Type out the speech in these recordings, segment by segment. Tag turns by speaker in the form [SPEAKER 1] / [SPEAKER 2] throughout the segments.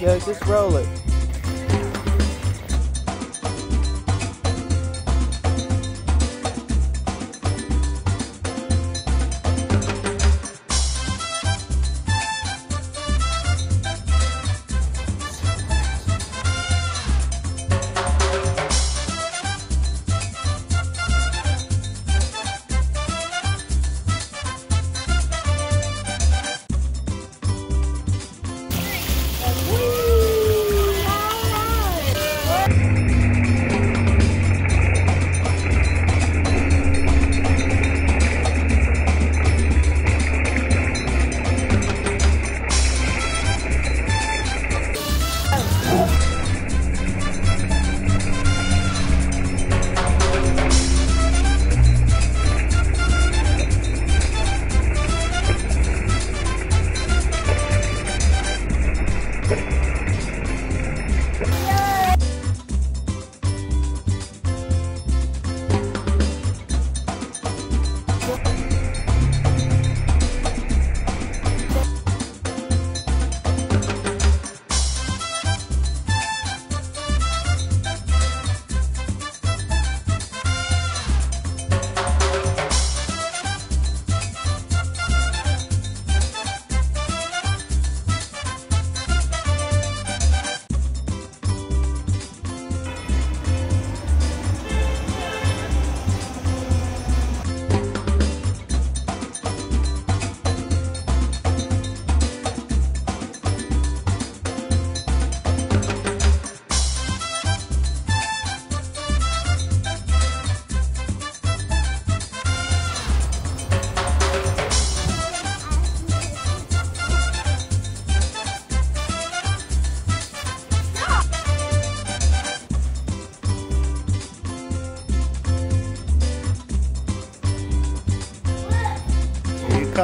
[SPEAKER 1] go. Just roll it.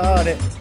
[SPEAKER 1] Caught it.